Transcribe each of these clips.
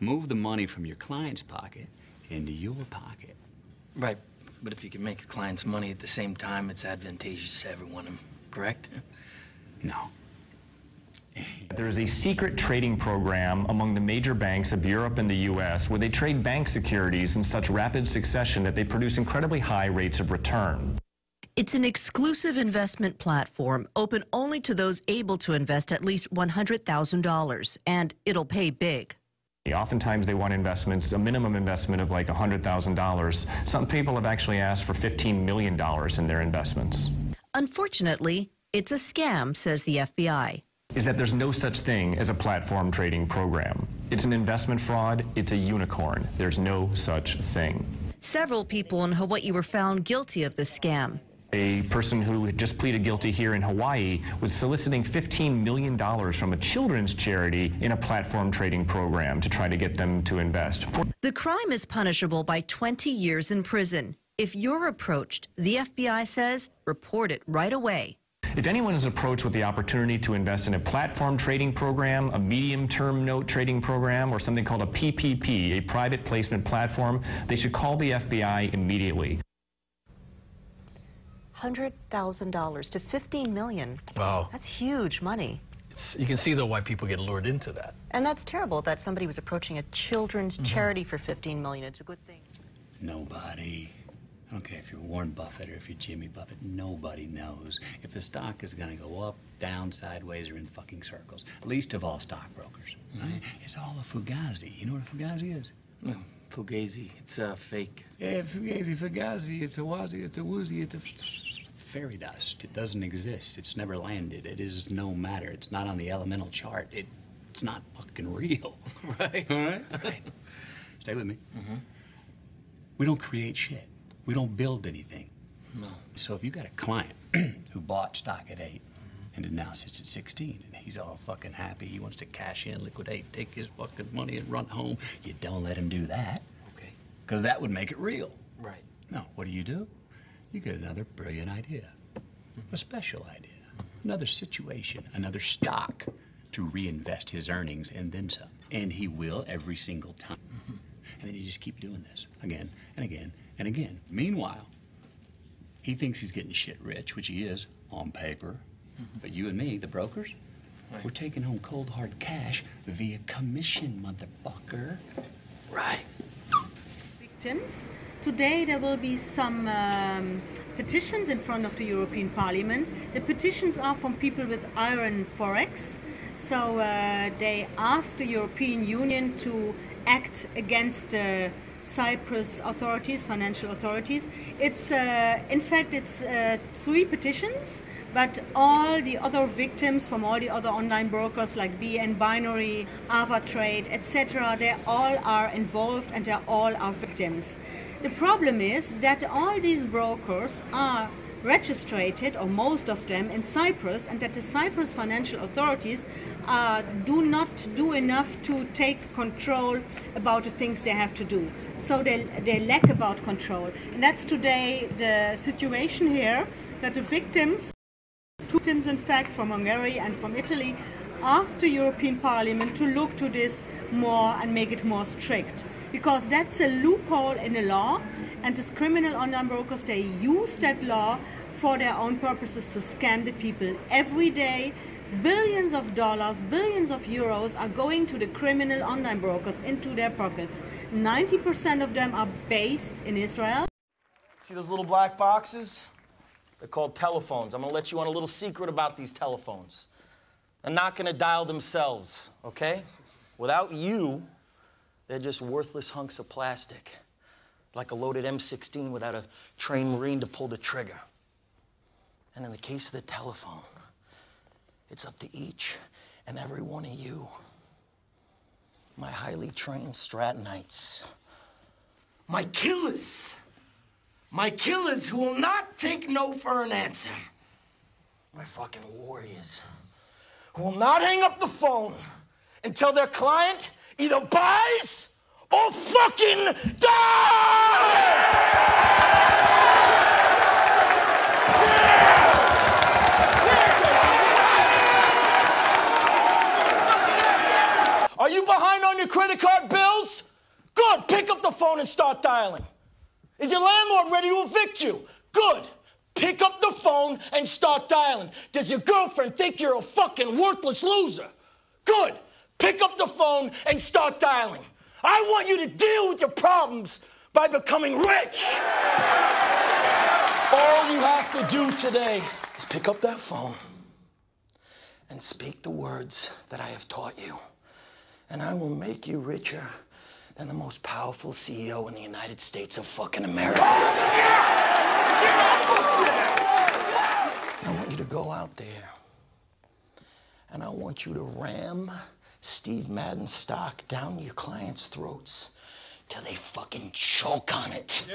move the money from your client's pocket into your pocket. Right, but if you can make a client's money at the same time, it's advantageous to everyone, correct? No. There is a secret trading program among the major banks of Europe and the U.S. where they trade bank securities in such rapid succession that they produce incredibly high rates of return. It's an exclusive investment platform open only to those able to invest at least $100,000, and it'll pay big. Oftentimes they want investments, a minimum investment of like $100,000. Some people have actually asked for $15 million in their investments. Unfortunately, it's a scam, says the FBI. Is that there's no such thing as a platform trading program. It's an investment fraud, it's a unicorn. There's no such thing. Several people in Hawaii were found guilty of the scam. A person who had just pleaded guilty here in Hawaii was soliciting $15 million from a children's charity in a platform trading program to try to get them to invest. For the crime is punishable by 20 years in prison. If you're approached, the FBI says report it right away. If anyone is approached with the opportunity to invest in a platform trading program, a medium term note trading program, or something called a PPP, a private placement platform, they should call the FBI immediately. $100,000 to 15 million. Wow. That's huge money. It's, you can see, though, why people get lured into that. And that's terrible that somebody was approaching a children's mm -hmm. charity for 15 million. It's a good thing. Nobody. I don't care if you're Warren Buffett or if you're Jimmy Buffett, nobody knows if the stock is going to go up, down, sideways, or in fucking circles. Least of all stockbrokers. Mm -hmm. right? It's all a fugazi. You know what a fugazi is? No, fugazi. It's a uh, fake. Yeah, fugazi, fugazi. It's a wazi, it's a woozy, it's a fairy dust. It doesn't exist. It's never landed. It is no matter. It's not on the elemental chart. It, it's not fucking real. Right. All right? right. Stay with me. Mm -hmm. We don't create shit. We don't build anything. No. So if you got a client who bought stock at 8 and it now sits at 16 and he's all fucking happy, he wants to cash in, liquidate, take his fucking money and run home, you don't let him do that. Okay. Because that would make it real. Right. No, what do you do? You get another brilliant idea, a special idea, another situation, another stock to reinvest his earnings and then some. And he will every single time. And then you just keep doing this again and again and again. Meanwhile, he thinks he's getting shit rich, which he is on paper. But you and me, the brokers, right. we're taking home cold hard cash via commission, motherfucker. Right. Victims. Today there will be some um, petitions in front of the European Parliament. The petitions are from people with iron forex. So uh, they ask the European Union to act against the Cyprus authorities, financial authorities. It's, uh, in fact, it's uh, three petitions, but all the other victims from all the other online brokers like BN Binary, AvaTrade, etc., they all are involved and they all are victims. The problem is that all these brokers are registered, or most of them, in Cyprus, and that the Cyprus financial authorities uh, do not do enough to take control about the things they have to do. So they, they lack about control. And that's today the situation here, that the victims, victims in fact from Hungary and from Italy, asked the European Parliament to look to this more and make it more strict. Because that's a loophole in the law, and these criminal online brokers, they use that law for their own purposes to scam the people every day billions of dollars, billions of euros are going to the criminal online brokers into their pockets. 90% of them are based in Israel. See those little black boxes? They're called telephones. I'm going to let you on a little secret about these telephones. They're not going to dial themselves, okay? Without you, they're just worthless hunks of plastic, like a loaded M16 without a trained Marine to pull the trigger. And in the case of the telephone, it's up to each and every one of you, my highly trained Strattonites, my killers, my killers who will not take no for an answer, my fucking warriors who will not hang up the phone until their client either buys or fucking dies! Are you behind on your credit card bills? Good. Pick up the phone and start dialing. Is your landlord ready to evict you? Good. Pick up the phone and start dialing. Does your girlfriend think you're a fucking worthless loser? Good. Pick up the phone and start dialing. I want you to deal with your problems by becoming rich. All you have to do today is pick up that phone and speak the words that I have taught you. And I will make you richer than the most powerful CEO in the United States of fucking America. I want you to go out there and I want you to ram Steve Madden stock down your clients' throats till they fucking choke on it.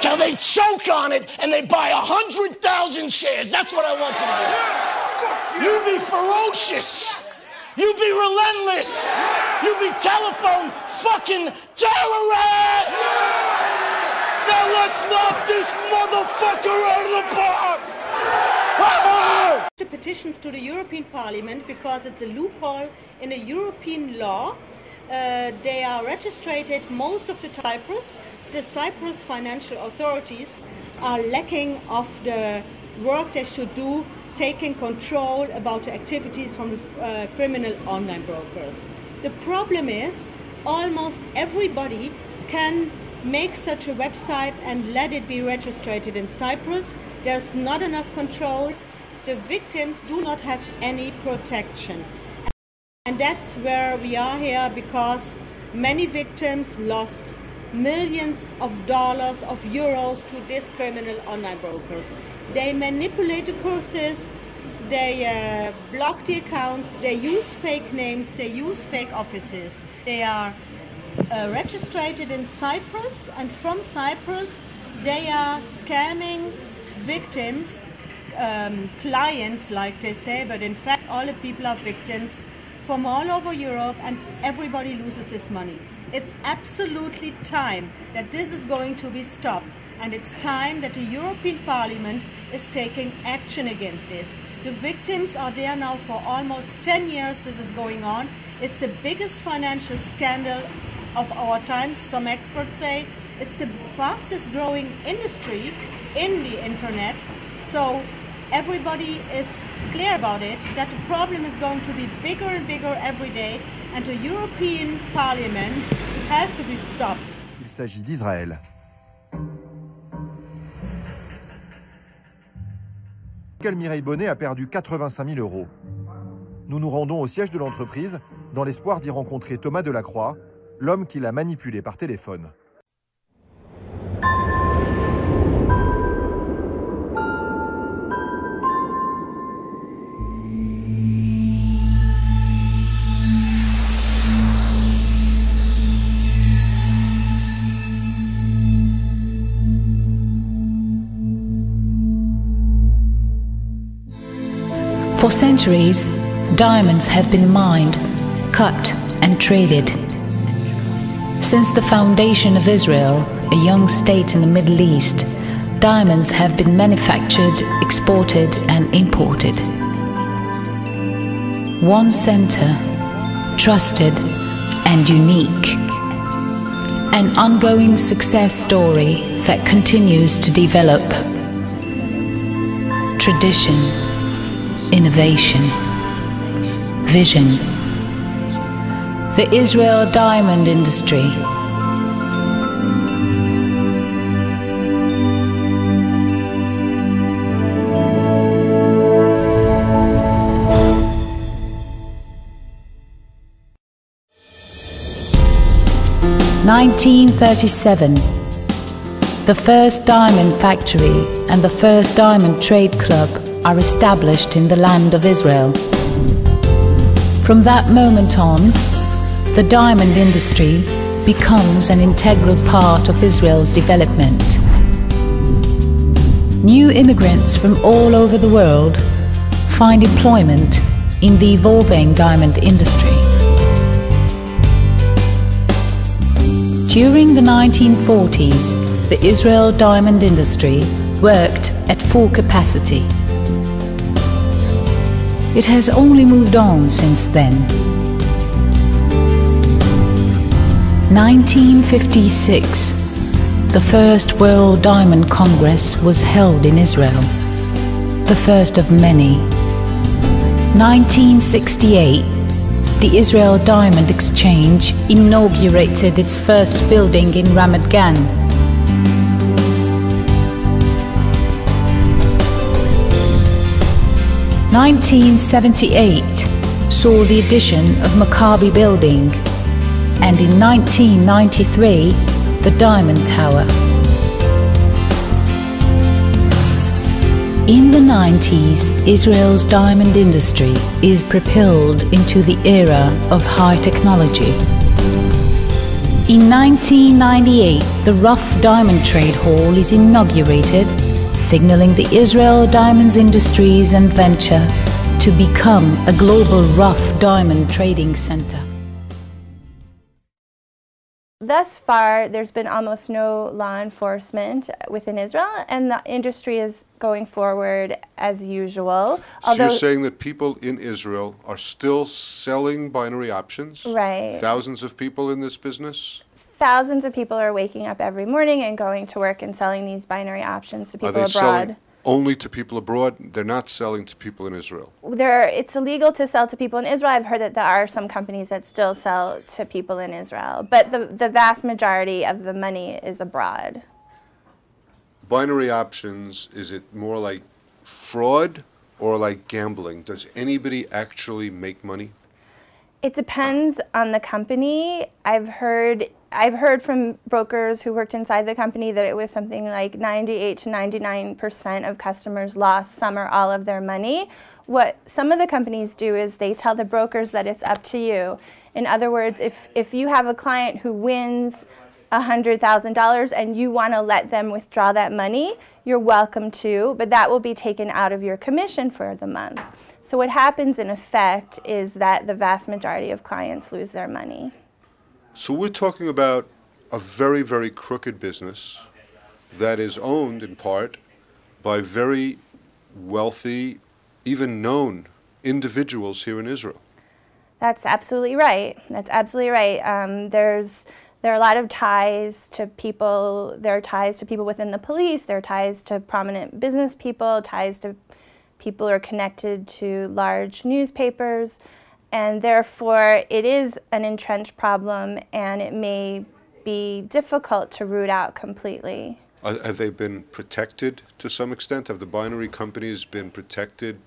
Till they choke on it and they buy a hundred thousand shares. That's what I want you to do. You be ferocious. You be relentless. You be telephone fucking terrorist. Now let's knock this motherfucker out of the park. The petitions to the European Parliament because it's a loophole in the European law. Uh, they are registered most of the Cyprus. The Cyprus financial authorities are lacking of the work they should do taking control about the activities from the uh, criminal online brokers. The problem is almost everybody can make such a website and let it be registered in Cyprus. There's not enough control. The victims do not have any protection. And that's where we are here because many victims lost millions of dollars, of euros to these criminal online brokers. They manipulate the courses, they uh, block the accounts, they use fake names, they use fake offices. They are uh, registered in Cyprus, and from Cyprus, they are scamming victims, um, clients, like they say, but in fact, all the people are victims from all over Europe, and everybody loses his money. It's absolutely time that this is going to be stopped, and it's time that the European Parliament is taking action against this. The victims are there now for almost 10 years. This is going on. It's the biggest financial scandal of our times, some experts say. It's the fastest growing industry in the internet. So everybody is clear about it, that the problem is going to be bigger and bigger every day, and the European Parliament has to be stopped. Il s'agit d'Israël. Mireille Bonnet a perdu 85 000 euros. Nous nous rendons au siège de l'entreprise dans l'espoir d'y rencontrer Thomas Delacroix, l'homme qui l'a manipulé par téléphone. For centuries, diamonds have been mined, cut, and traded. Since the foundation of Israel, a young state in the Middle East, diamonds have been manufactured, exported, and imported. One center, trusted and unique. An ongoing success story that continues to develop. Tradition innovation, vision. The Israel diamond industry. Nineteen thirty-seven. The first diamond factory and the first diamond trade club are established in the land of Israel. From that moment on, the diamond industry becomes an integral part of Israel's development. New immigrants from all over the world find employment in the evolving diamond industry. During the 1940s, the Israel diamond industry worked at full capacity. It has only moved on since then. 1956, the first World Diamond Congress was held in Israel, the first of many. 1968, the Israel Diamond Exchange inaugurated its first building in Ramat Gan. Nineteen seventy-eight saw the addition of Maccabi Building, and in 1993, the Diamond Tower. In the 90s, Israel's diamond industry is propelled into the era of high technology. In 1998, the Rough Diamond Trade Hall is inaugurated, signaling the Israel Diamonds Industries and venture to become a global rough diamond trading center. Thus far, there's been almost no law enforcement within Israel, and the industry is going forward as usual. So you're saying that people in Israel are still selling binary options? Right. Thousands of people in this business? Thousands of people are waking up every morning and going to work and selling these binary options to Are people they abroad. selling only to people abroad? They're not selling to people in Israel. There, it's illegal to sell to people in Israel. I've heard that there are some companies that still sell to people in Israel, but the, the vast majority of the money is abroad. Binary options, is it more like fraud or like gambling? Does anybody actually make money? It depends on the company. I've heard I've heard from brokers who worked inside the company that it was something like 98 to 99% of customers lost some or all of their money. What some of the companies do is they tell the brokers that it's up to you. In other words, if, if you have a client who wins $100,000 and you want to let them withdraw that money, you're welcome to, but that will be taken out of your commission for the month. So what happens in effect is that the vast majority of clients lose their money. So we're talking about a very, very crooked business that is owned in part by very wealthy, even known individuals here in Israel. That's absolutely right. That's absolutely right. Um, there's there are a lot of ties to people. There are ties to people within the police. There are ties to prominent business people. Ties to people who are connected to large newspapers, and therefore it is an entrenched problem, and it may be difficult to root out completely. Uh, have they been protected to some extent? Have the binary companies been protected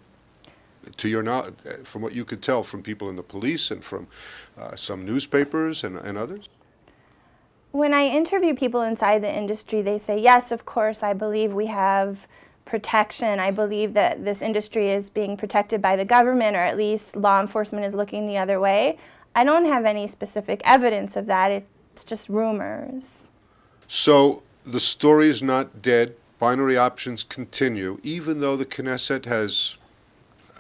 to your knowledge, from what you could tell from people in the police and from uh, some newspapers and, and others? When I interview people inside the industry, they say, yes, of course, I believe we have protection. I believe that this industry is being protected by the government, or at least law enforcement is looking the other way. I don't have any specific evidence of that. It's just rumors. So the story is not dead. Binary options continue, even though the Knesset has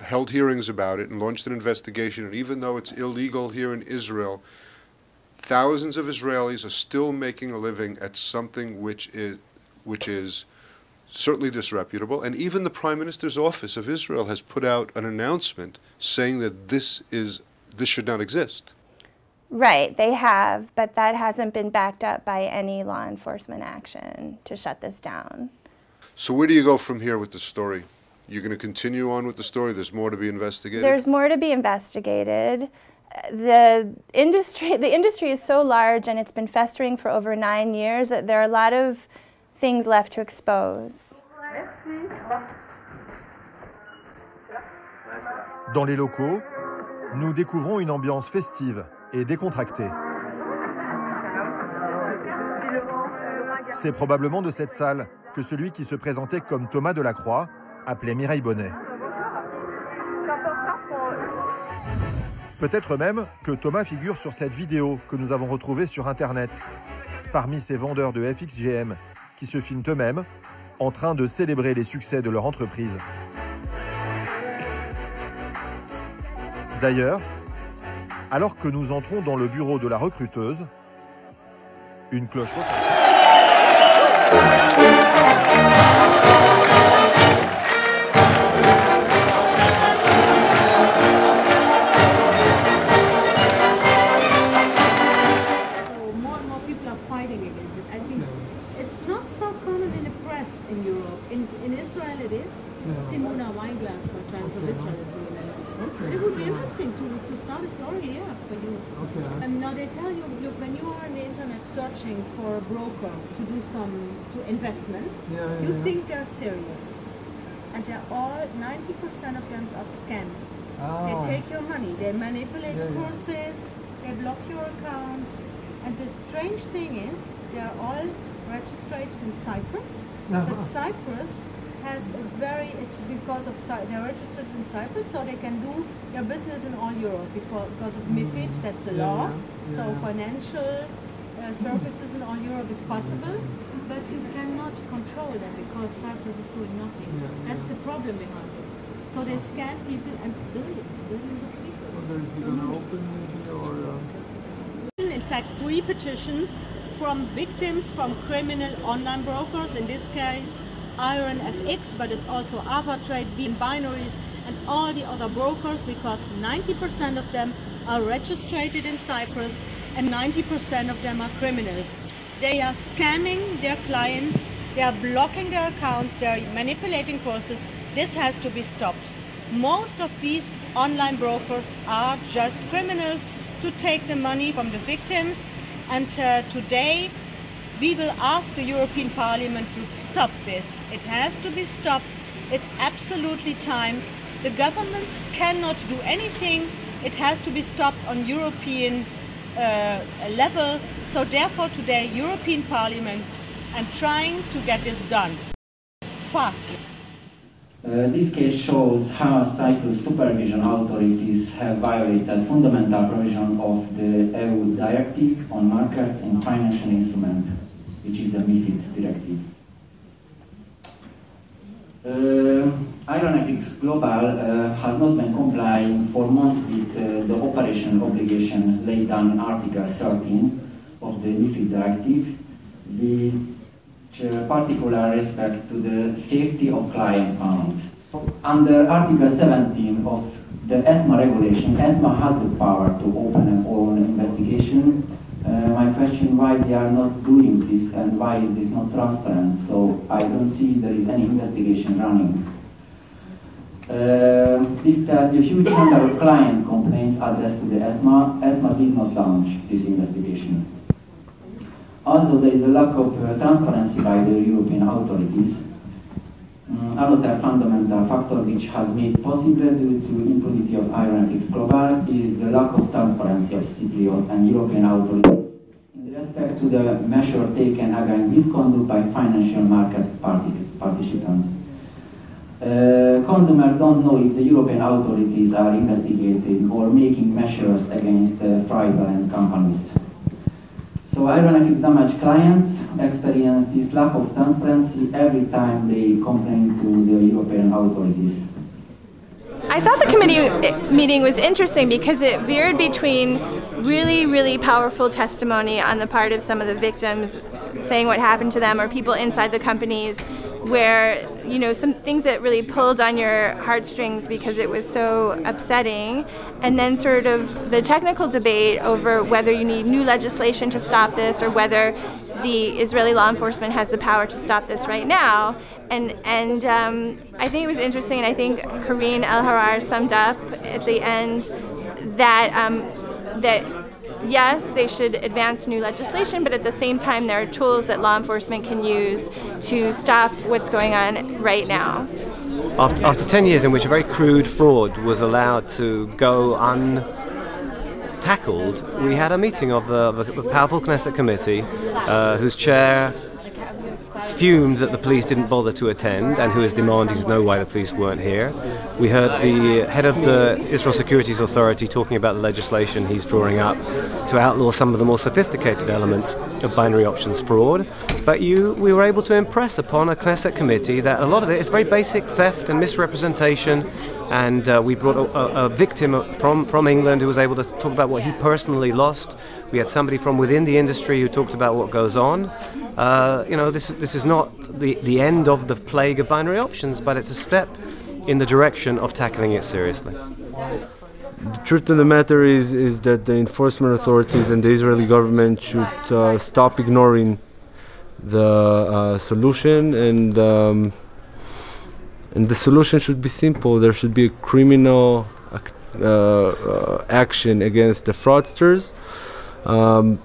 held hearings about it and launched an investigation, and even though it's illegal here in Israel, thousands of Israelis are still making a living at something which is, which is certainly disreputable. And even the Prime Minister's office of Israel has put out an announcement saying that this is this should not exist. Right, they have, but that hasn't been backed up by any law enforcement action to shut this down. So where do you go from here with the story? You're going to continue on with the story. There's more to be investigated. There's more to be investigated. The industry, the industry is so large and it's been festering for over nine years that there are a lot of things left to expose. Dans les locaux, nous découvrons une ambiance festive et décontractée. C'est probablement de cette salle que celui qui se présentait comme Thomas Delacroix appelait Mireille Bonnet. Peut-être même que Thomas figure sur cette vidéo que nous avons retrouvée sur Internet, parmi ces vendeurs de FXGM qui se filment eux-mêmes en train de célébrer les succès de leur entreprise. D'ailleurs, alors que nous entrons dans le bureau de la recruteuse, une cloche Israel searching for a broker to do some to investment, Yeah, yeah, you yeah. think they're serious. And they're all, 90% of them are scam. Oh. They take your money, they manipulate the Yeah, yeah. courses, they block your accounts. And the strange thing is, they're all registered in Cyprus. But uh-huh. Cyprus has a very, it's because of, they're registered in Cyprus, so they can do their business in all Europe before, because of MIFID, that's the law. yeah, So financial uh, services in all Europe is possible, but you cannot control them because Cyprus is doing nothing. Yeah, yeah. That's the problem behind it. So they scam people and billions, billions of people. Whether it's So gonna open maybe or. Uh, In fact, three petitions from victims from criminal online brokers, in this case Iron FX, but it's also AvaTrade, Beam Binaries, and all the other brokers because 90% of them are registered in Cyprus and 90% of them are criminals. They are scamming their clients, they are blocking their accounts, they are manipulating courses. This has to be stopped. Most of these online brokers are just criminals to take the money from the victims. And uh, today we will ask the European Parliament to stop this. It has to be stopped. It's absolutely time. The governments cannot do anything. It has to be stopped on European level. So therefore today European Parliament and trying to get this done fastly. Uh, this case shows how Cyprus supervision authorities have violated fundamental provision of the EU directive on markets and financial instruments, which is the MIFID directive. Uh, IronFX Global uh, has not been complying for months with uh, the operation obligation laid down in Article 13 of the MIFID directive, which uh, particular respect to the safety of client funds. Under Article 17 of the ESMA regulation, ESMA has the power to open an own investigation. Uh, my question why they are not doing this and why it is not transparent. So I don't see there is any investigation running. Uh, despite the huge number of client complaints addressed to the ESMA, ESMA did not launch this investigation. Also, there is a lack of uh, transparency by the European authorities. Mm, another fundamental factor which has made possible due to impunity of IronFX Global is the lack of transparency of Cypriot and European authorities in respect to the measure taken against misconduct by financial market partic- participants. Uh, consumers don't know if the European authorities are investigating or making measures against uh, fraudulent companies. So IronFX damage clients experience this lack of transparency every time they complain to the European authorities. I thought the committee eh, meeting was interesting because it veered between really, really powerful testimony on the part of some of the victims saying what happened to them or people inside the companies where, you know, some things that really pulled on your heartstrings because it was so upsetting, and then sort of the technical debate over whether you need new legislation to stop this or whether the Israeli law enforcement has the power to stop this right now. And and um, I think it was interesting, and I think Karine Elharrar summed up at the end that um, that yes, they should advance new legislation, but at the same time, there are tools that law enforcement can use to stop what's going on right now. After, after 10 years in which a very crude fraud was allowed to go untackled, we had a meeting of the powerful Knesset committee, uh, whose chair fumed that the police didn't bother to attend and who is demanding to know why the police weren't here. We heard the head of the Israel Securities Authority talking about the legislation he's drawing up to outlaw some of the more sophisticated elements of binary options fraud. But you, we were able to impress upon a Knesset committee that a lot of it is very basic theft and misrepresentation. And uh, we brought a, a, a victim from, from England who was able to talk about what he personally lost. We had somebody from within the industry who talked about what goes on. Uh, you know, this, this is not the, the end of the plague of binary options, but it's a step in the direction of tackling it seriously. The truth of the matter is, is that the enforcement authorities and the Israeli government should uh, stop ignoring the uh, solution and um, And the solution should be simple. There should be a criminal uh, uh, action against the fraudsters. Um,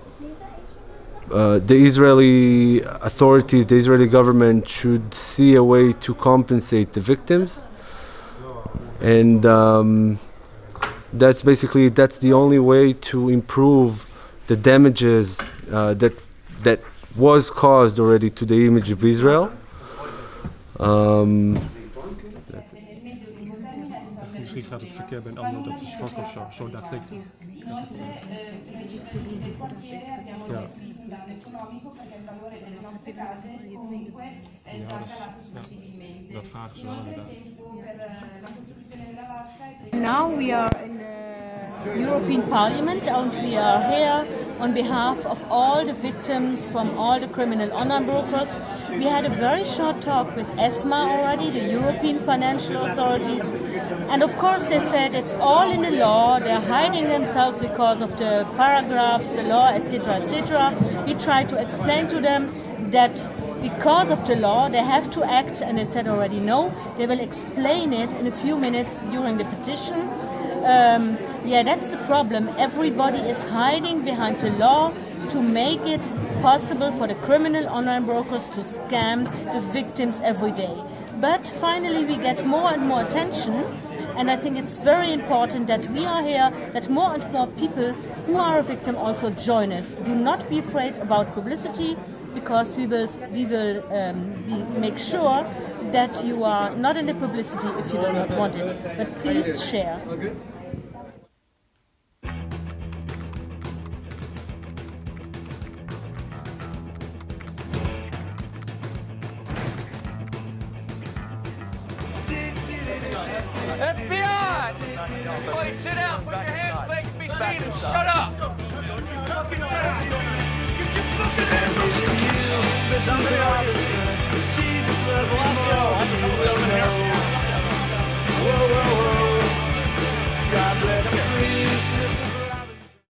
uh, the Israeli authorities, the Israeli government should see a way to compensate the victims. And um, that's basically that's the only way to improve the damages uh, that that was caused already to the image of Israel. Um, gaat het verkeer bij een ander dat zo. Dacht ik. Uh, ja. Ja, ja, dat vragen ze wel inderdaad. Now we are in the European Parliament and we are here on behalf of all the victims from all the criminal online brokers. We had a very short talk with ESMA already, the European financial authorities, and of course they said it's all in the law, they're hiding themselves because of the paragraphs, the law, etc., etc. We tried to explain to them that because of the law, they have to act, and they said already no. They will explain it in a few minutes during the petition. Um, yeah, that's the problem. Everybody is hiding behind the law to make it possible for the criminal online brokers to scam the victims every day. But finally, we get more and more attention, and I think it's very important that we are here, that more and more people who are a victim also join us. Do not be afraid about publicity because we will we will um, we make sure that you are not in the publicity if you do not want it. But please share.